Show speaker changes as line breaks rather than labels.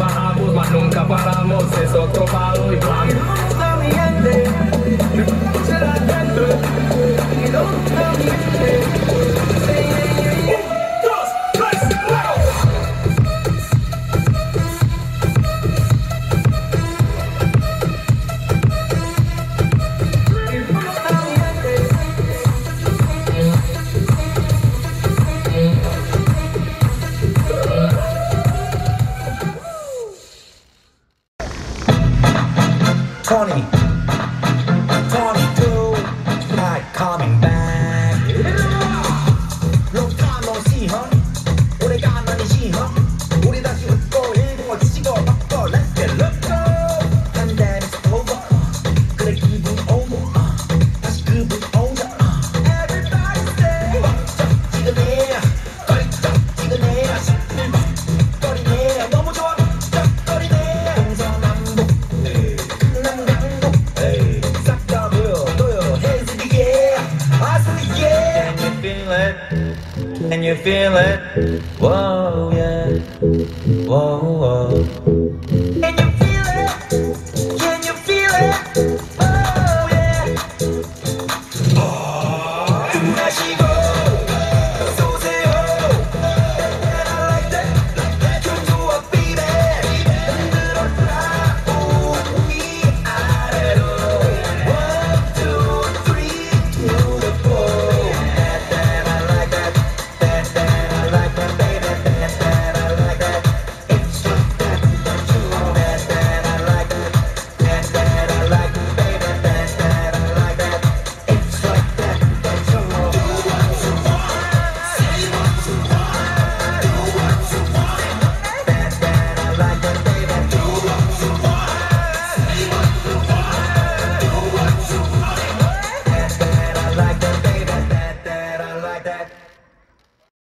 bajamos, mas nunca paramos, es otro palo y bam.
Tony.
feel it? Whoa, yeah. Whoa, whoa.